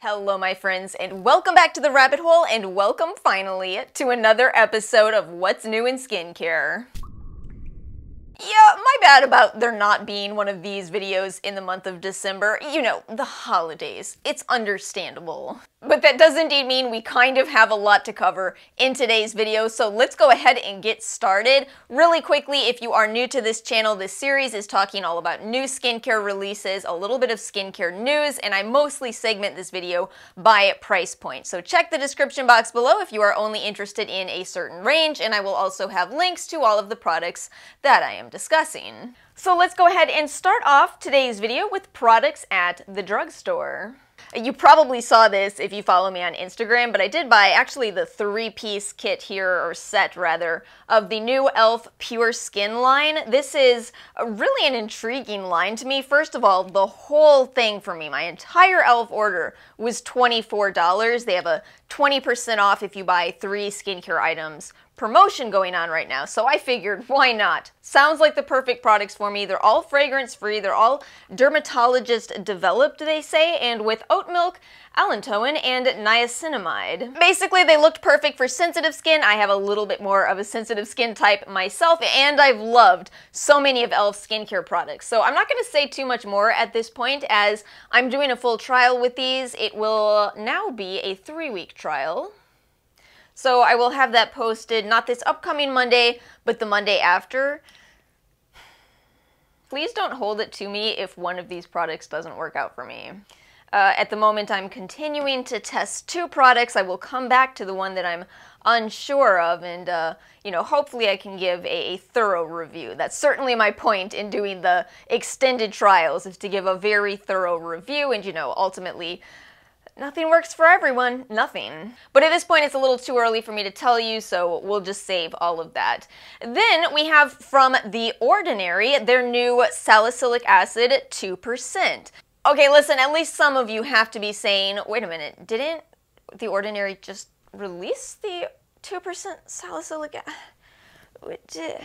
Hello, my friends, and welcome back to the rabbit hole, and welcome finally to another episode of What's New in Skincare. Yeah, my bad about there not being one of these videos in the month of December. You know, the holidays. It's understandable. But that does indeed mean we kind of have a lot to cover in today's video, so let's go ahead and get started. Really quickly, if you are new to this channel, this series is talking all about new skincare releases, a little bit of skincare news, and I mostly segment this video by price point. So check the description box below if you are only interested in a certain range, and I will also have links to all of the products that I am discussing. So let's go ahead and start off today's video with products at the drugstore. You probably saw this if you follow me on Instagram, but I did buy actually the three-piece kit here, or set rather, of the new e.l.f. Pure Skin line. This is really an intriguing line to me. First of all, the whole thing for me, my entire e.l.f. order was $24. They have a 20% off if you buy three skincare items promotion going on right now, so I figured why not? Sounds like the perfect products for me. They're all fragrance free, they're all dermatologist developed, they say, and with oat milk, allantoin, and niacinamide. Basically, they looked perfect for sensitive skin. I have a little bit more of a sensitive skin type myself, and I've loved so many of e.l.f. skincare products. So I'm not going to say too much more at this point as I'm doing a full trial with these. It will now be a three-week trial. So I will have that posted not this upcoming Monday, but the Monday after. Please don't hold it to me if one of these products doesn't work out for me. Uh, at the moment, I'm continuing to test two products. I will come back to the one that I'm unsure of, and uh, you know, hopefully, I can give a, a, thorough review. That's certainly my point in doing the extended trials, is to give a very thorough review, and you know, ultimately Nothing works for everyone. Nothing. But at this point, it's a little too early for me to tell you, so we'll just save all of that. Then we have from The Ordinary their new salicylic acid 2%. Okay, listen, at least some of you have to be saying, wait a minute, didn't The Ordinary just release the 2% salicylic acid?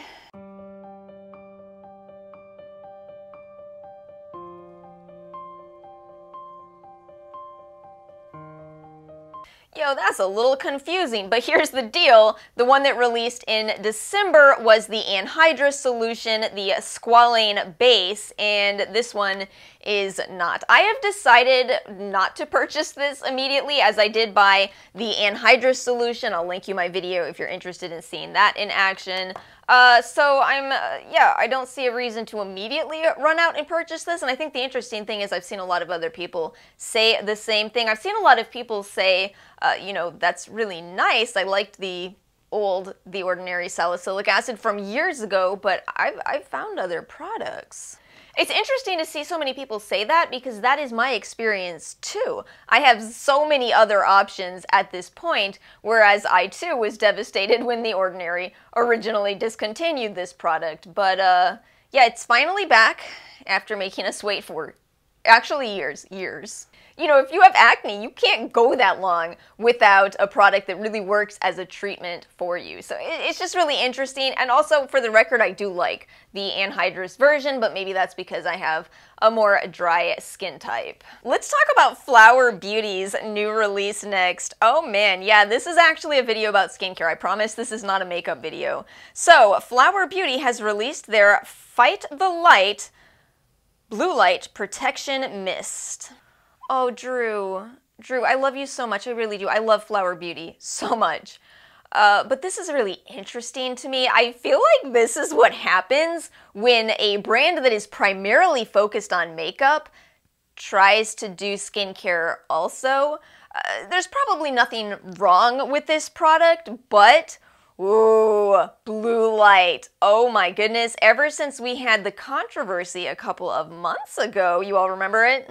Yo, that's a little confusing, but here's the deal. The one that released in December was the anhydrous solution, the squalane base, and this one is not. I have decided not to purchase this immediately as I did buy the anhydrous solution. I'll link you my video if you're interested in seeing that in action. Uh, so I'm, uh, yeah, I don't see a reason to immediately run out and purchase this. And I think the interesting thing is I've seen a lot of other people say the same thing. I've seen a lot of people say, uh, you know, that's really nice. I liked the old The Ordinary salicylic acid from years ago, but I've, I've found other products. It's interesting to see so many people say that because that is my experience too. I have so many other options at this point, whereas I too was devastated when The Ordinary originally discontinued this product. But uh, yeah, it's finally back after making us wait for actually years, years you know, if you have acne, you can't go that long without a product that really works as a treatment for you. So it's just really interesting. And also, for the record, I do like the anhydrous version, but maybe that's because I have a more dry skin type. Let's talk about Flower Beauty's new release next. Oh man, yeah, this is actually a video about skincare. I promise this is not a makeup video. So, Flower Beauty has released their Fight the Light Blue Light Protection Mist. Oh, Drew. Drew, I love you so much. I really do. I love Flower Beauty so much. Uh, but this is really interesting to me. I feel like this is what happens when a brand that is primarily focused on makeup tries to do skincare also. Uh, there's probably nothing wrong with this product, but Ooh, blue light. Oh my goodness. Ever since we had the controversy a couple of months ago, you all remember it?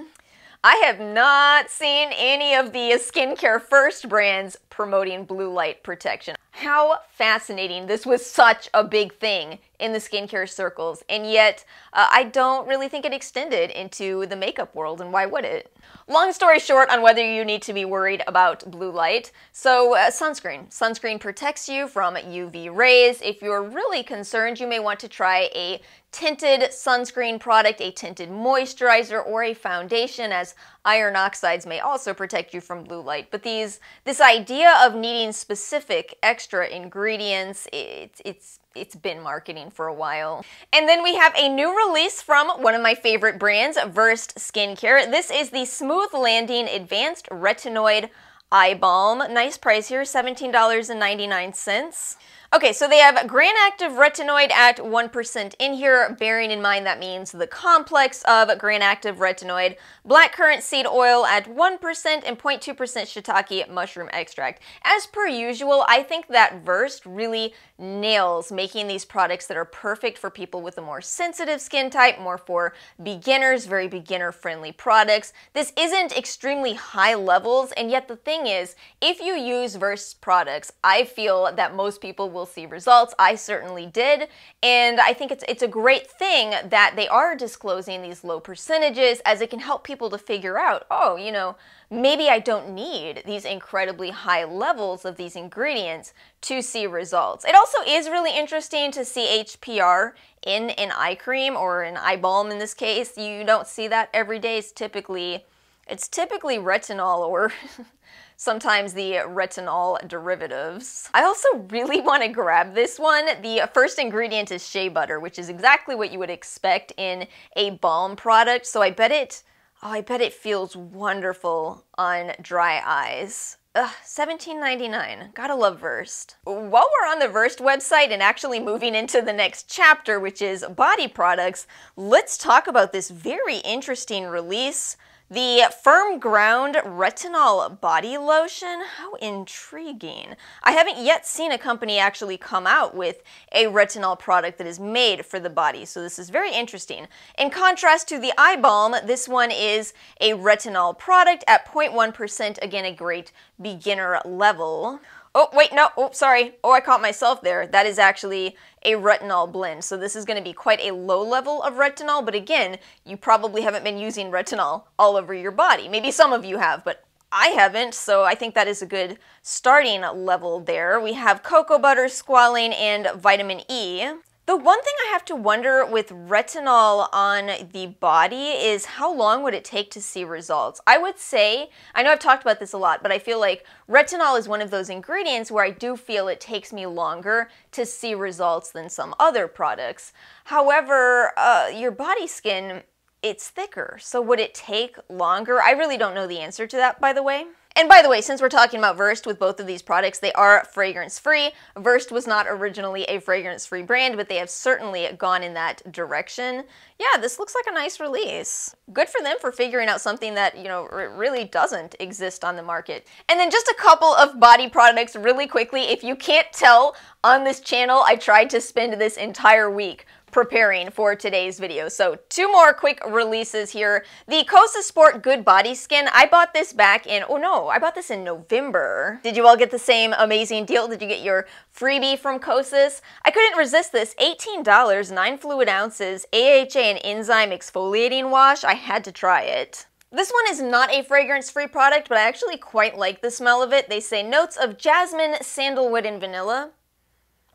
I have not seen any of the skincare first brands promoting blue light protection. How fascinating. This was such a big thing in the skincare circles, and yet uh, I don't really think it extended into the makeup world, and why would it? Long story short on whether you need to be worried about blue light. So, uh, sunscreen. Sunscreen protects you from UV rays. If you're really concerned, you may want to try a tinted sunscreen product, a tinted moisturizer, or a foundation, as iron oxides may also protect you from blue light. But these, this idea of needing specific extra ingredients, it, it's it's been marketing for a while. And then we have a new release from one of my favorite brands, Versed Skincare. This is the Smooth Landing Advanced Retinoid Eye Balm. Nice price here, $17.99. Okay, so they have Granactive Retinoid at 1% in here, bearing in mind that means the complex of Granactive Retinoid, blackcurrant seed oil at 1%, and 0.2% shiitake mushroom extract. As per usual, I think that Versed really nails making these products that are perfect for people with a more sensitive skin type, more for beginners, very beginner friendly products. This isn't extremely high levels, and yet the thing is, if you use Versed products, I feel that most people will will see results. I certainly did. And I think it's, it's a great thing that they are disclosing these low percentages as it can help people to figure out, oh, you know, maybe I don't need these incredibly high levels of these ingredients to see results. It also is really interesting to see HPR in an eye cream or an eye balm in this case. You don't see that every day. It's typically it's typically retinol or sometimes the retinol derivatives. I also really want to grab this one. The first ingredient is shea butter, which is exactly what you would expect in a balm product. So I bet it, oh, I bet it feels wonderful on dry eyes. Ugh, $17.99. Gotta love Versed. While we're on the Versed website and actually moving into the next chapter, which is body products, let's talk about this very interesting release the Firm Ground Retinol Body Lotion, how intriguing. I haven't yet seen a company actually come out with a retinol product that is made for the body, so this is very interesting. In contrast to the eye balm, this one is a retinol product at 0.1%, again a great beginner level. Oh, wait, no, oh, sorry. Oh, I caught myself there. That is actually a retinol blend. So this is going to be quite a low level of retinol, but again, you probably haven't been using retinol all over your body. Maybe some of you have, but I haven't, so I think that is a good starting level there. We have cocoa butter, squalane, and vitamin E. The one thing I have to wonder with retinol on the body is how long would it take to see results? I would say, I know I've talked about this a lot, but I feel like retinol is one of those ingredients where I do feel it takes me longer to see results than some other products. However, uh, your body skin, it's thicker, so would it take longer? I really don't know the answer to that, by the way. And by the way, since we're talking about Versed with both of these products, they are fragrance free. Versed was not originally a fragrance free brand, but they have certainly gone in that direction. Yeah, this looks like a nice release. Good for them for figuring out something that, you know, really doesn't exist on the market. And then just a couple of body products really quickly. If you can't tell on this channel, I tried to spend this entire week preparing for today's video. So two more quick releases here. The Kosas Sport Good Body Skin. I bought this back in, oh no, I bought this in November. Did you all get the same amazing deal? Did you get your freebie from Kosas? I couldn't resist this. $18, 9 fluid ounces, AHA and enzyme exfoliating wash. I had to try it. This one is not a fragrance-free product, but I actually quite like the smell of it. They say notes of jasmine, sandalwood, and vanilla.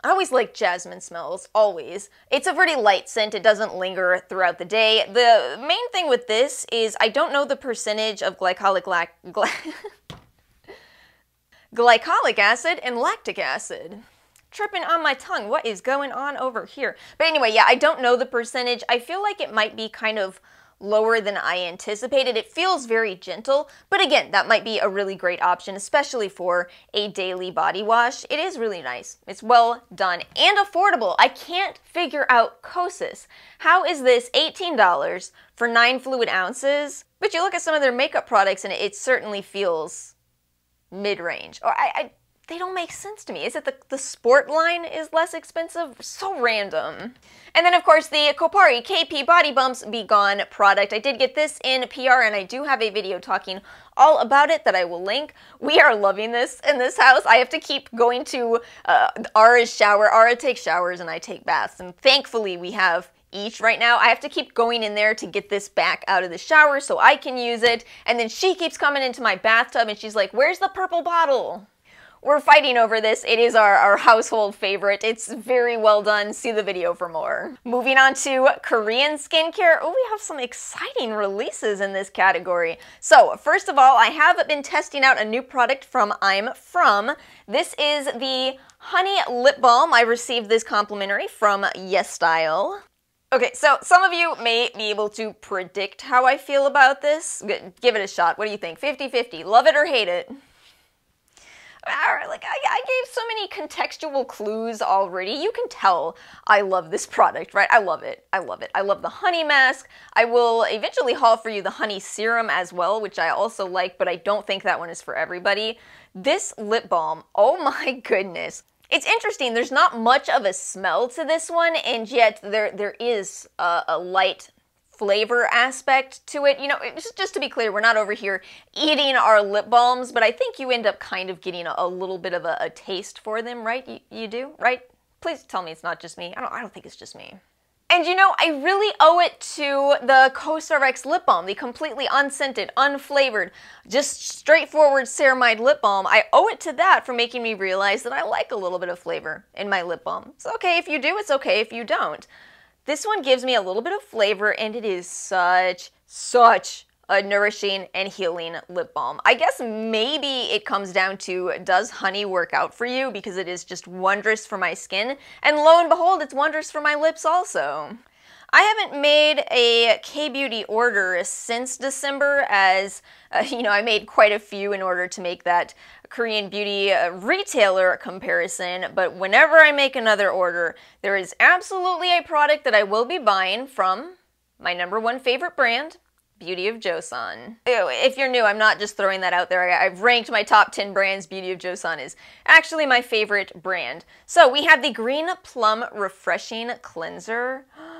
I always like jasmine smells, always. It's a pretty light scent, it doesn't linger throughout the day. The main thing with this is I don't know the percentage of glycolic lac gly glycolic acid and lactic acid. Tripping on my tongue, what is going on over here? But anyway, yeah, I don't know the percentage. I feel like it might be kind of lower than I anticipated. It feels very gentle, but again, that might be a really great option, especially for a daily body wash. It is really nice. It's well done and affordable. I can't figure out Kosas. How is this $18 for 9 fluid ounces? But you look at some of their makeup products and it certainly feels mid-range. Or I, I they don't make sense to me. Is it the, the sport line is less expensive? So random. And then of course the Kopari KP Body Bumps Be Gone product. I did get this in PR and I do have a video talking all about it that I will link. We are loving this in this house. I have to keep going to uh, Ara's shower. Ara takes showers and I take baths. And thankfully we have each right now. I have to keep going in there to get this back out of the shower so I can use it. And then she keeps coming into my bathtub and she's like, where's the purple bottle? We're fighting over this. It is our, our household favorite. It's very well done. See the video for more. Moving on to Korean skincare. Oh, we have some exciting releases in this category. So first of all, I have been testing out a new product from I'm From. This is the Honey Lip Balm. I received this complimentary from YesStyle. Okay, so some of you may be able to predict how I feel about this. Give it a shot. What do you think? 50-50. Love it or hate it? Like I, I, gave so many contextual clues already. You can tell I love this product, right? I love it. I love it. I love the honey mask. I will eventually haul for you the honey serum as well, which I also like, but I don't think that one is for everybody. This lip balm, oh my goodness. It's interesting. There's not much of a smell to this one, and yet there there is a, a light flavor aspect to it. You know, just, just to be clear, we're not over here eating our lip balms, but I think you end up kind of getting a, a little bit of a, a, taste for them, right? You, you do, right? Please tell me it's not just me. I don't, I don't think it's just me. And you know, I really owe it to the COSRX lip balm, the completely unscented, unflavored, just straightforward ceramide lip balm. I owe it to that for making me realize that I like a little bit of flavor in my lip balm. It's okay if you do, it's okay if you don't. This one gives me a little bit of flavor and it is such, such a nourishing and healing lip balm. I guess maybe it comes down to does honey work out for you because it is just wondrous for my skin and lo and behold it's wondrous for my lips also. I haven't made a K-Beauty order since December as, uh, you know, I made quite a few in order to make that Korean beauty uh, retailer comparison, but whenever I make another order, there is absolutely a product that I will be buying from my number one favorite brand, Beauty of Joseon. If you're new, I'm not just throwing that out there. I've ranked my top 10 brands. Beauty of Joseon is actually my favorite brand. So we have the Green Plum Refreshing Cleanser.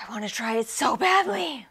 I want to try it so badly.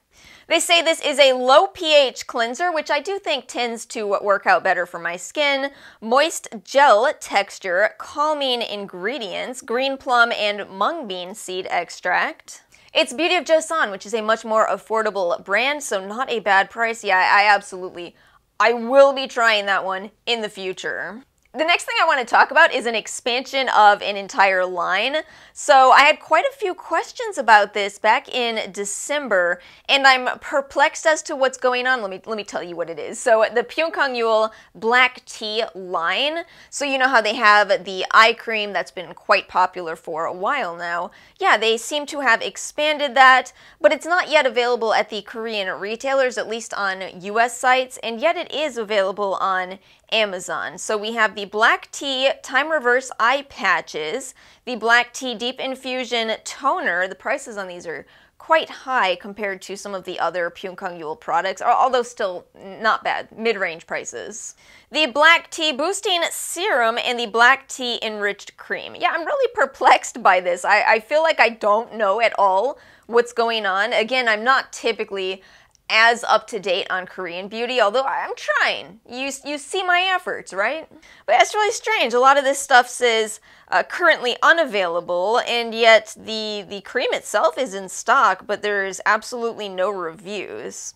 They say this is a low pH cleanser, which I do think tends to work out better for my skin. Moist gel texture, calming ingredients, green plum and mung bean seed extract. It's Beauty of Joseon, which is a much more affordable brand, so not a bad price. Yeah, I absolutely, I will be trying that one in the future. The next thing I want to talk about is an expansion of an entire line. So I had quite a few questions about this back in December, and I'm perplexed as to what's going on. Let me let me tell you what it is. So the Pyunkang Black Tea line. So you know how they have the eye cream that's been quite popular for a while now. Yeah, they seem to have expanded that, but it's not yet available at the Korean retailers, at least on US sites, and yet it is available on Amazon. So we have the Black Tea Time Reverse Eye Patches, the Black Tea Deep Infusion Toner. The prices on these are quite high compared to some of the other Pyunkang Yul products, although still not bad, mid-range prices. The Black Tea Boosting Serum and the Black Tea Enriched Cream. Yeah, I'm really perplexed by this. I, I feel like I don't know at all what's going on. Again, I'm not typically as up to date on Korean beauty, although I'm trying. You, you see my efforts, right? But that's really strange. A lot of this stuff says uh, currently unavailable, and yet the, the cream itself is in stock, but there's absolutely no reviews.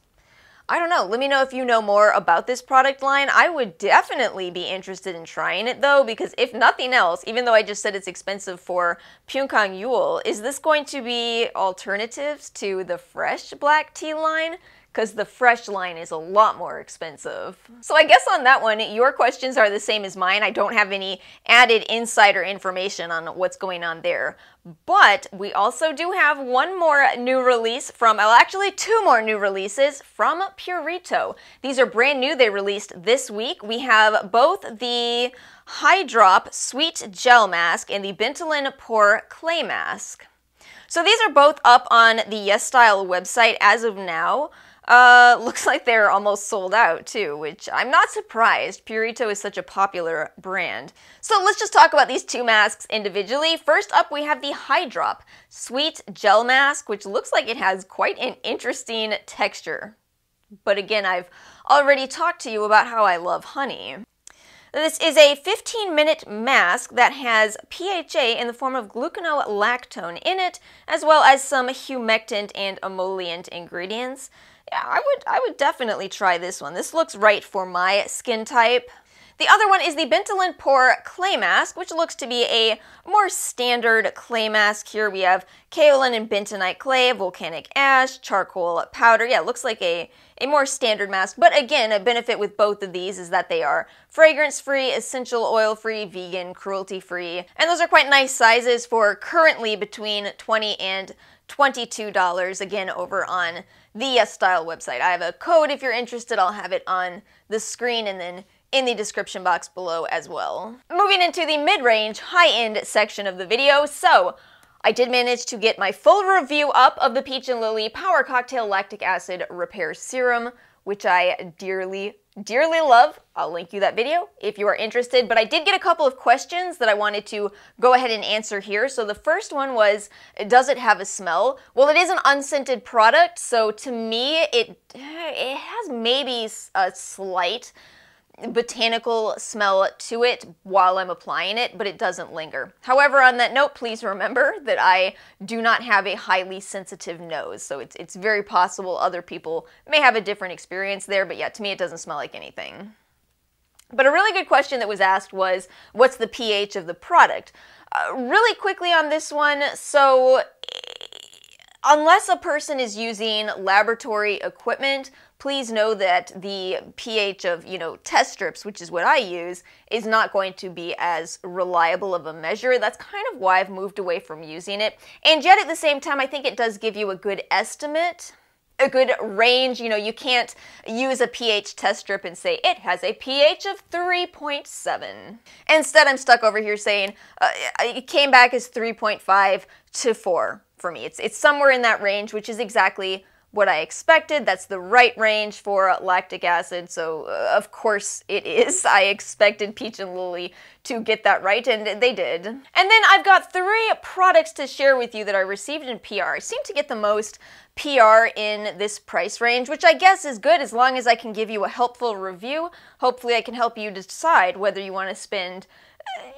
I don't know. Let me know if you know more about this product line. I would definitely be interested in trying it though, because if nothing else, even though I just said it's expensive for Pyunkang Yul, is this going to be alternatives to the fresh black tea line? Because the fresh line is a lot more expensive. So I guess on that one, your questions are the same as mine. I don't have any added insider information on what's going on there. But we also do have one more new release from, well, actually two more new releases from Purito. These are brand new. They released this week. We have both the Hydrop Sweet Gel Mask and the Bentolin Pore Clay Mask. So these are both up on the YesStyle website as of now. Uh, looks like they're almost sold out too, which I'm not surprised. Purito is such a popular brand. So let's just talk about these two masks individually. First up, we have the Hydrop Sweet Gel Mask, which looks like it has quite an interesting texture. But again, I've already talked to you about how I love honey. This is a 15 minute mask that has PHA in the form of gluconolactone in it, as well as some humectant and emollient ingredients. I would, I would definitely try this one. This looks right for my skin type. The other one is the Bentolin Pore Clay Mask, which looks to be a more standard clay mask. Here we have kaolin and bentonite clay, volcanic ash, charcoal powder. Yeah, looks like a, a more standard mask. But again, a benefit with both of these is that they are fragrance-free, essential oil-free, vegan, cruelty-free. And those are quite nice sizes for currently between 20 and $22 again over on the YesStyle website. I have a code if you're interested. I'll have it on the screen and then in the description box below as well. Moving into the mid-range, high-end section of the video. So, I did manage to get my full review up of the Peach and Lily Power Cocktail Lactic Acid Repair Serum, which I dearly, dearly love. I'll link you that video if you are interested. But I did get a couple of questions that I wanted to go ahead and answer here. So the first one was, does it have a smell? Well, it is an unscented product, so to me, it, it has maybe a slight botanical smell to it while I'm applying it, but it doesn't linger. However, on that note, please remember that I do not have a highly sensitive nose, so it's, it's very possible other people may have a different experience there, but yeah, to me it doesn't smell like anything. But a really good question that was asked was, what's the pH of the product? Uh, really quickly on this one, so unless a person is using laboratory equipment, please know that the pH of, you know, test strips, which is what I use, is not going to be as reliable of a measure. That's kind of why I've moved away from using it. And yet at the same time, I think it does give you a good estimate a good range. You know, you can't use a pH test strip and say it has a pH of 3.7. Instead, I'm stuck over here saying uh, it came back as 3.5 to 4 for me. It's, it's somewhere in that range, which is exactly what I expected. That's the right range for lactic acid, so uh, of course it is. I expected Peach and Lily to get that right, and they did. And then I've got three products to share with you that I received in PR. I seem to get the most PR in this price range, which I guess is good as long as I can give you a helpful review. Hopefully I can help you decide whether you want to spend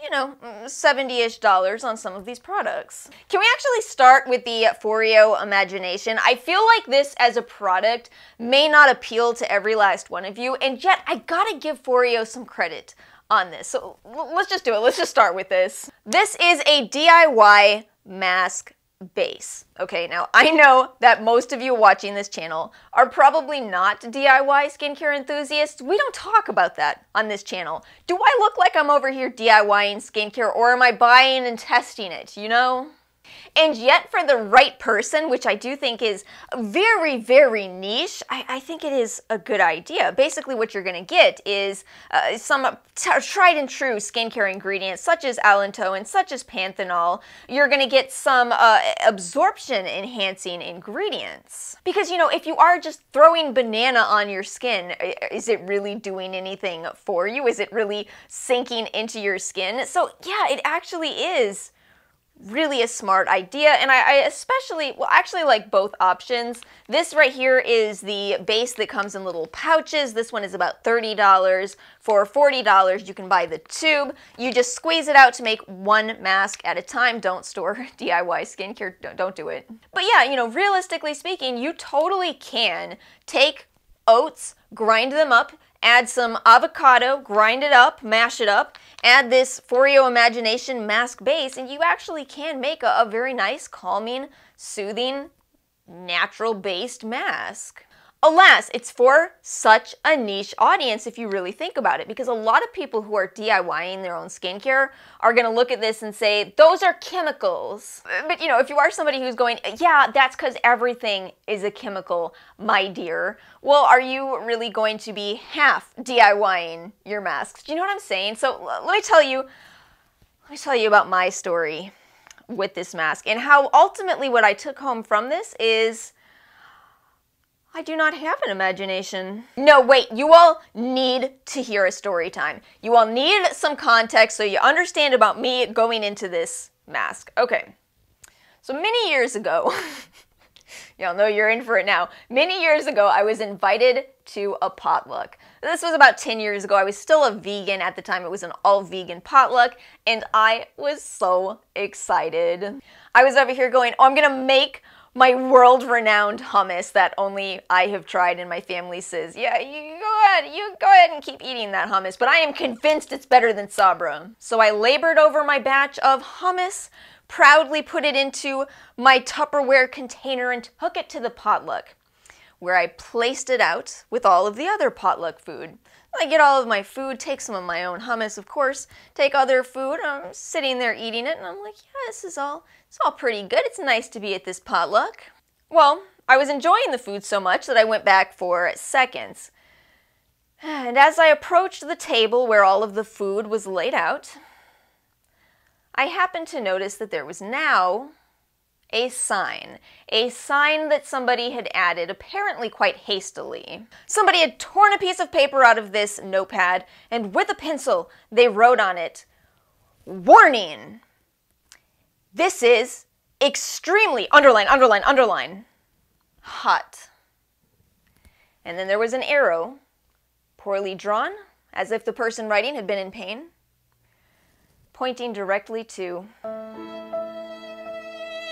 you know, 70-ish dollars on some of these products. Can we actually start with the Foreo Imagination? I feel like this as a product may not appeal to every last one of you, and yet I gotta give Foreo some credit on this. So let's just do it. Let's just start with this. This is a DIY mask base. Okay, now I know that most of you watching this channel are probably not DIY skincare enthusiasts. We don't talk about that on this channel. Do I look like I'm over here DIYing skincare or am I buying and testing it, you know? And yet, for the right person, which I do think is very, very niche, I, I think it is a good idea. Basically, what you're going to get is uh, some tried and true skincare ingredients, such as allantoin, and such as panthenol. You're going to get some uh, absorption enhancing ingredients. Because, you know, if you are just throwing banana on your skin, is it really doing anything for you? Is it really sinking into your skin? So, yeah, it actually is really a smart idea and I, I, especially well actually like both options. This right here is the base that comes in little pouches. This one is about $30 for $40 you can buy the tube. You just squeeze it out to make one mask at a time. Don't store DIY skincare. Don't, don't do it. But yeah you know realistically speaking you totally can take oats grind them up add some avocado, grind it up, mash it up, add this Foreo Imagination mask base, and you actually can make a, a very nice, calming, soothing, natural-based mask. Alas, it's for such a niche audience if you really think about it, because a lot of people who are DIYing their own skincare are going to look at this and say, those are chemicals. But you know, if you are somebody who's going, yeah, that's because everything is a chemical, my dear, well, are you really going to be half DIYing your masks? Do you know what I'm saying? So let me tell you, let me tell you about my story with this mask and how ultimately what I took home from this is I do not have an imagination. No, wait, you all need to hear a story time. You all need some context so you understand about me going into this mask. Okay, so many years ago, y'all know you're in for it now. Many years ago, I was invited to a potluck. This was about 10 years ago. I was still a vegan at the time. It was an all vegan potluck, and I was so excited. I was over here going, oh, I'm gonna make my world-renowned hummus that only I have tried and my family says, yeah, you go ahead, you go ahead and keep eating that hummus, but I am convinced it's better than Sabra. So I labored over my batch of hummus, proudly put it into my Tupperware container and took it to the potluck, where I placed it out with all of the other potluck food. I get all of my food, take some of my own hummus, of course, take other food. I'm sitting there eating it, and I'm like, yeah, this is all, it's all pretty good. It's nice to be at this potluck. Well, I was enjoying the food so much that I went back for seconds. And as I approached the table where all of the food was laid out, I happened to notice that there was now a sign. A sign that somebody had added, apparently quite hastily. Somebody had torn a piece of paper out of this notepad, and with a pencil, they wrote on it, Warning! This is extremely, underline, underline, underline, hot. And then there was an arrow, poorly drawn, as if the person writing had been in pain, pointing directly to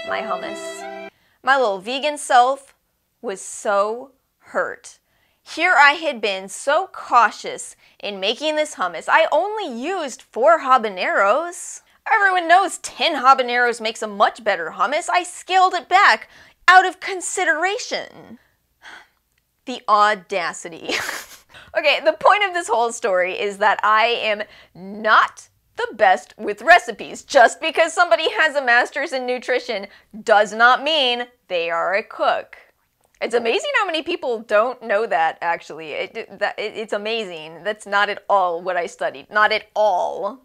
my hummus. My little vegan self was so hurt. Here I had been so cautious in making this hummus. I only used four habaneros. Everyone knows 10 habaneros makes a much better hummus. I scaled it back out of consideration. The audacity. okay, the point of this whole story is that I am not the best with recipes. Just because somebody has a master's in nutrition does not mean they are a cook. It's amazing how many people don't know that, actually. It, that, it, it's amazing. That's not at all what I studied. Not at all.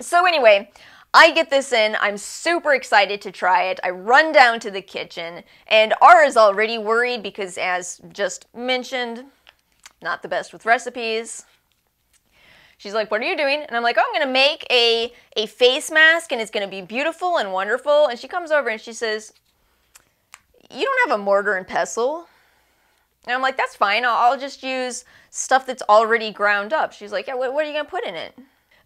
So, anyway, I get this in. I'm super excited to try it. I run down to the kitchen, and Ara is already worried because, as just mentioned, not the best with recipes. She's like, what are you doing? And I'm like, oh, I'm to make a, a face mask and it's to be beautiful and wonderful. And she comes over and she says, you don't have a mortar and pestle. And I'm like, that's fine. I'll, I'll just use stuff that's already ground up. She's like, yeah, what, what are you to put in it?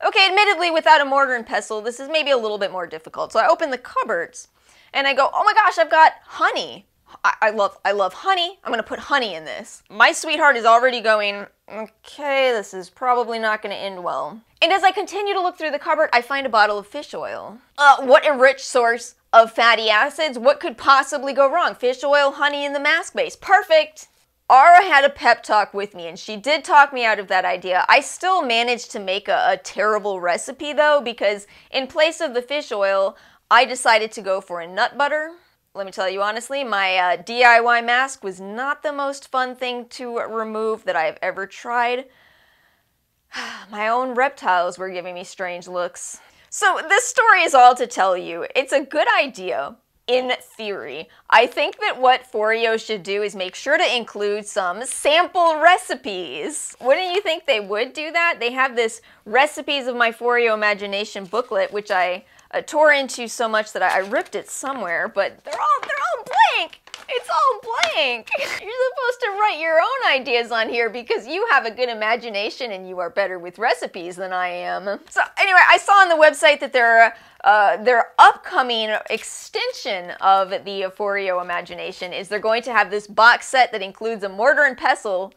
Okay, admittedly, without a mortar and pestle, this is maybe a little bit more difficult. So I open the cupboards and I go, oh my gosh, I've got honey. I, I love I love honey. I'm gonna put honey in this. My sweetheart is already going, okay, this is probably not gonna end well. And as I continue to look through the cupboard, I find a bottle of fish oil. Uh, what a rich source of fatty acids. What could possibly go wrong? Fish oil, honey, and the mask base. Perfect! Ara had a pep talk with me and she did talk me out of that idea. I still managed to make a, a, terrible recipe though because in place of the fish oil, I decided to go for a nut butter let me tell you honestly, my uh, DIY mask was not the most fun thing to remove that I've ever tried. my own reptiles were giving me strange looks. So this story is all to tell you, it's a good idea, in theory. I think that what Foreo should do is make sure to include some sample recipes. Wouldn't you think they would do that? They have this Recipes of My Foreo Imagination booklet, which I uh, tore into so much that I, I ripped it somewhere, but they're all, they're all blank. It's all blank. You're supposed to write your own ideas on here because you have a good imagination and you are better with recipes than I am. So anyway, I saw on the website that their uh, their upcoming extension of the Foreo imagination is they're going to have this box set that includes a mortar and pestle,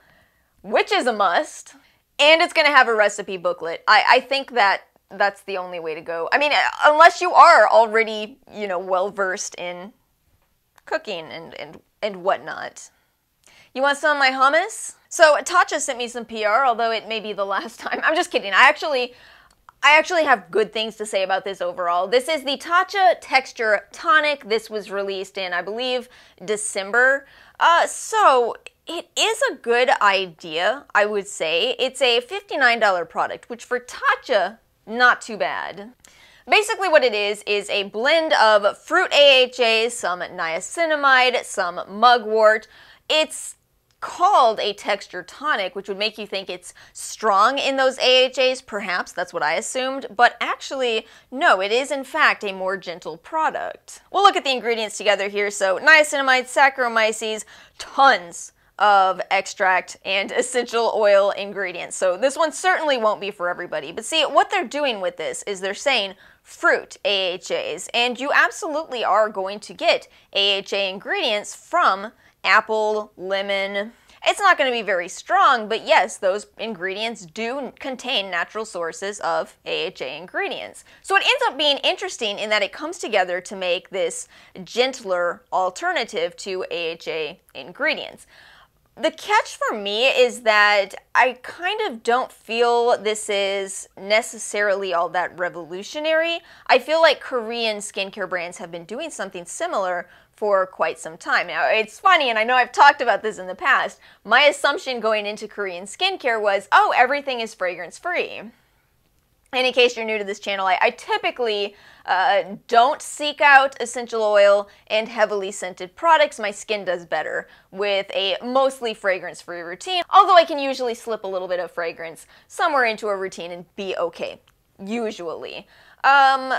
which is a must, and it's going to have a recipe booklet. I, I think that that's the only way to go. I mean, unless you are already, you know, well versed in cooking and, and, and whatnot. You want some of my hummus? So Tatcha sent me some PR, although it may be the last time. I'm just kidding. I actually, I actually have good things to say about this overall. This is the Tatcha Texture Tonic. This was released in, I believe, December. Uh, so it is a good idea, I would say. It's a $59 product, which for Tatcha not too bad. Basically what it is, is a blend of fruit AHA, some niacinamide, some mugwort. It's called a texture tonic, which would make you think it's strong in those AHAs, perhaps, that's what I assumed, but actually, no, it is in fact a more gentle product. We'll look at the ingredients together here, so niacinamide, Saccharomyces, tons of extract and essential oil ingredients. So this one certainly won't be for everybody. But see, what they're doing with this is they're saying fruit AHAs, and you absolutely are going to get AHA ingredients from apple, lemon, it's not going to be very strong, but yes, those ingredients do contain natural sources of AHA ingredients. So it ends up being interesting in that it comes together to make this gentler alternative to AHA ingredients. The catch for me is that I kind of don't feel this is necessarily all that revolutionary. I feel like Korean skincare brands have been doing something similar for quite some time. Now, it's funny, and I know I've talked about this in the past. My assumption going into Korean skincare was, oh, everything is fragrance free. And in case you're new to this channel, I, I typically uh, don't seek out essential oil and heavily scented products. My skin does better with a mostly fragrance free routine, although I can usually slip a little bit of fragrance somewhere into a routine and be okay, usually. Um,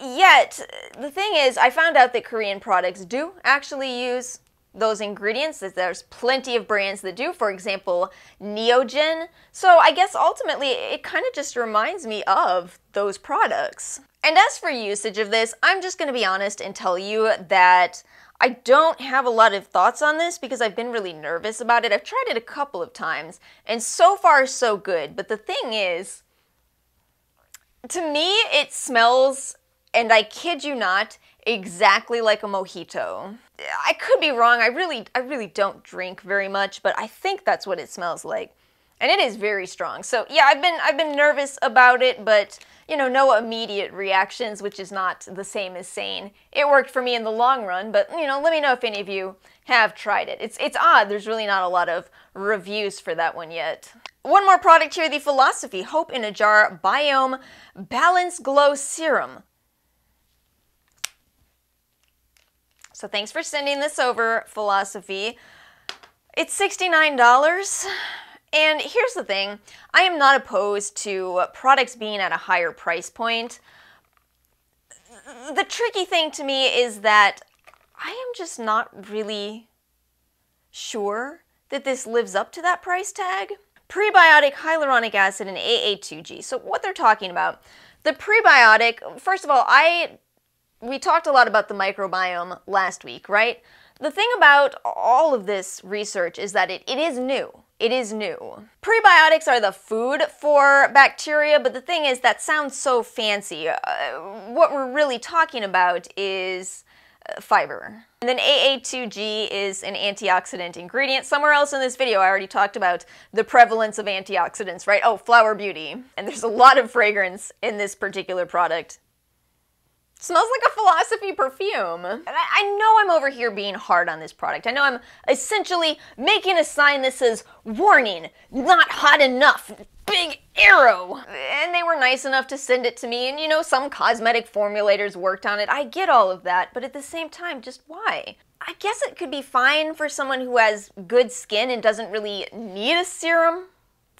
yet, the thing is, I found out that Korean products do actually use those ingredients. There's plenty of brands that do, for example, Neogen. So I guess ultimately it kind of just reminds me of those products. And as for usage of this, I'm just going to be honest and tell you that I don't have a lot of thoughts on this because I've been really nervous about it. I've tried it a couple of times, and so far so good. But the thing is, to me, it smells, and I kid you not, exactly like a mojito. I could be wrong. I really, I really don't drink very much, but I think that's what it smells like. And it is very strong. So yeah, I've been, I've been nervous about it, but you know, no immediate reactions, which is not the same as saying it worked for me in the long run. But you know, let me know if any of you have tried it. It's, it's odd. There's really not a lot of reviews for that one yet. One more product here, the Philosophy Hope in a Jar Biome Balance Glow Serum. So thanks for sending this over, Philosophy. It's $69. And here's the thing, I am not opposed to products being at a higher price point. The tricky thing to me is that I am just not really sure that this lives up to that price tag prebiotic hyaluronic acid and AA2G. So what they're talking about, the prebiotic, first of all, I we talked a lot about the microbiome last week, right? The thing about all of this research is that it, it is new. It is new. Prebiotics are the food for bacteria, but the thing is that sounds so fancy. Uh, what we're really talking about is uh, fiber. And then AA2G is an antioxidant ingredient. Somewhere else in this video I already talked about the prevalence of antioxidants, right? Oh, Flower Beauty. And there's a lot of fragrance in this particular product. Smells like a philosophy perfume. And I, I, know I'm over here being hard on this product. I know I'm essentially making a sign that says, warning, not hot enough, big arrow. And they were nice enough to send it to me, and you know, some cosmetic formulators worked on it. I get all of that, but at the same time, just why? I guess it could be fine for someone who has good skin and doesn't really need a serum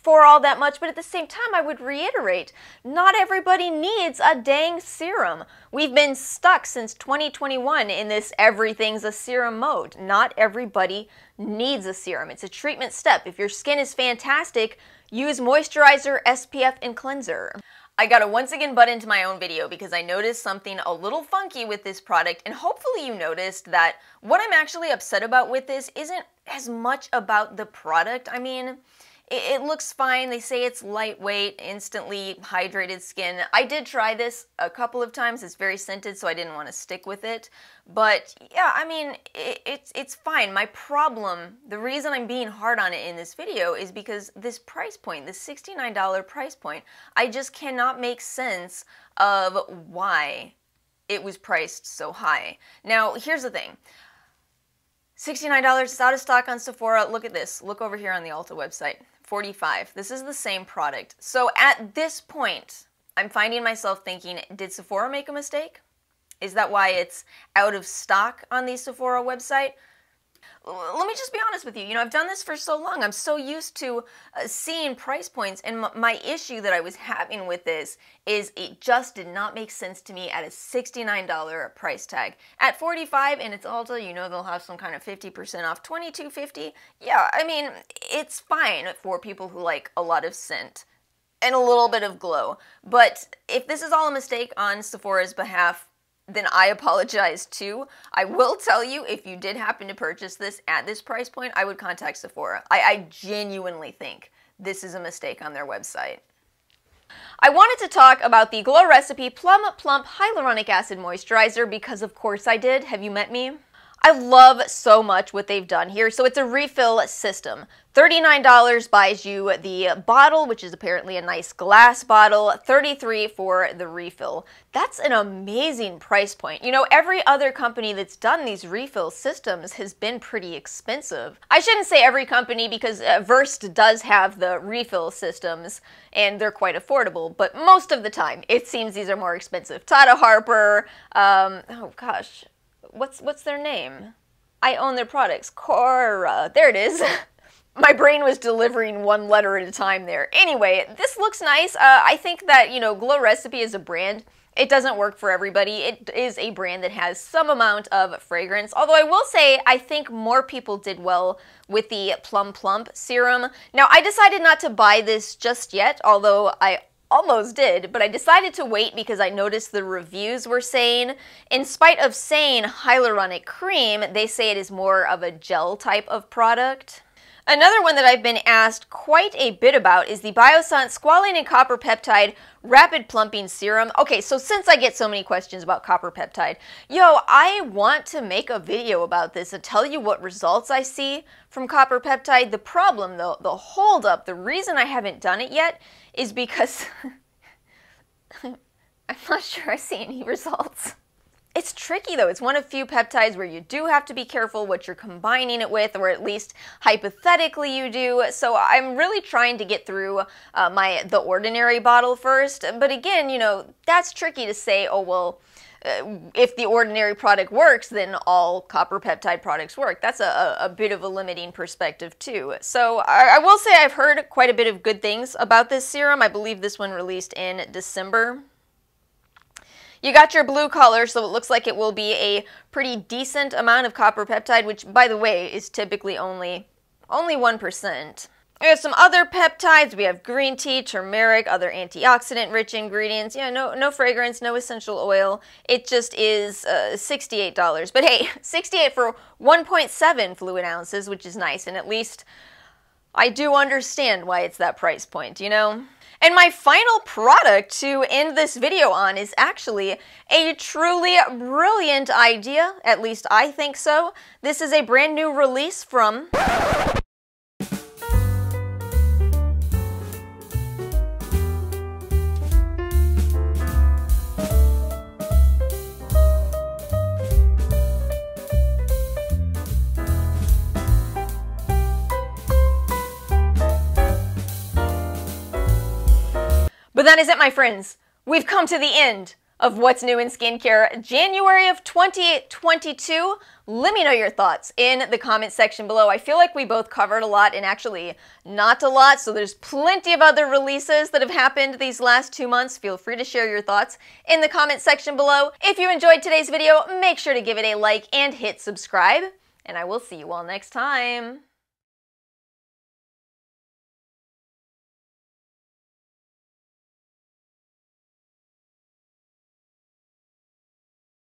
for all that much, but at the same time, I would reiterate not everybody needs a dang serum. We've been stuck since 2021 in this everything's a serum mode. Not everybody needs a serum. It's a treatment step. If your skin is fantastic, use moisturizer, SPF, and cleanser. I gotta once again butt into my own video because I noticed something a little funky with this product and hopefully you noticed that what I'm actually upset about with this isn't as much about the product. I mean, it, looks fine. They say it's lightweight, instantly hydrated skin. I did try this a couple of times. It's very scented, so I didn't want to stick with it. But yeah, I mean, it, it's, it's fine. My problem, the reason I'm being hard on it in this video is because this price point, this $69 price point, I just cannot make sense of why it was priced so high. Now, here's the thing. $69 is out of stock on Sephora. Look at this. Look over here on the Ulta website. 45. This is the same product. So at this point, I'm finding myself thinking, did Sephora make a mistake? Is that why it's out of stock on the Sephora website? Let me just be honest with you. You know, I've done this for so long. I'm so used to uh, seeing price points, and m- my issue that I was having with this is it just did not make sense to me at a $69 price tag. At 45 and it's Ulta, you know they'll have some kind of 50% off 22.50. Yeah, I mean, it's fine for people who like a lot of scent and a little bit of glow. But if this is all a mistake on Sephora's behalf, then I apologize too. I will tell you, if you did happen to purchase this at this price point, I would contact Sephora. I, I genuinely think this is a mistake on their website. I wanted to talk about the Glow Recipe Plum Plump Hyaluronic Acid Moisturizer because of course I did. Have you met me? I love so much what they've done here. So it's a refill system. $39 buys you the bottle, which is apparently a nice glass bottle, 33 for the refill. That's an amazing price point. You know, every other company that's done these refill systems has been pretty expensive. I shouldn't say every company because uh, Versed does have the refill systems and they're quite affordable, but most of the time it seems these are more expensive. Tata Harper, um, oh gosh, what's what's their name? I own their products. Cora. There it is. My brain was delivering one letter at a time there. Anyway, this looks nice. Uh, I think that, you know, Glow Recipe is a brand. It doesn't work for everybody. It is a brand that has some amount of fragrance. Although I will say, I think more people did well with the Plum Plump serum. Now, I decided not to buy this just yet, although I almost did, but I decided to wait because I noticed the reviews were saying, in spite of saying hyaluronic cream, they say it is more of a gel type of product. Another one that I've been asked quite a bit about is the Biossance Squalane and Copper Peptide Rapid Plumping Serum. Okay, so since I get so many questions about copper peptide, yo, I want to make a video about this and tell you what results I see from copper peptide. The problem, though, the holdup, the reason I haven't done it yet is because I'm not sure I see any results. It's tricky though. It's one of few peptides where you do have to be careful what you're combining it with, or at least hypothetically you do. So I'm really trying to get through uh, my the ordinary bottle first. But again, you know, that's tricky to say, oh, well, uh, if the ordinary product works, then all copper peptide products work. That's a, a bit of a limiting perspective too. So I, I will say I've heard quite a bit of good things about this serum. I believe this one released in December. You got your blue color, so it looks like it will be a pretty decent amount of copper peptide, which, by the way, is typically only, only 1%. We have some other peptides. We have green tea, turmeric, other antioxidant-rich ingredients. Yeah, no, no fragrance, no essential oil. It just is uh, $68. But hey, 68 for 1.7 fluid ounces, which is nice, and at least I do understand why it's that price point, you know? And my final product to end this video on is actually a truly brilliant idea, at least I think so. This is a brand new release from But that is it, my friends. We've come to the end of what's new in skincare January of 2022. Let me know your thoughts in the comment section below. I feel like we both covered a lot and actually not a lot, so there's plenty of other releases that have happened these last two months. Feel free to share your thoughts in the comment section below. If you enjoyed today's video, make sure to give it a like and hit subscribe, and I will see you all next time.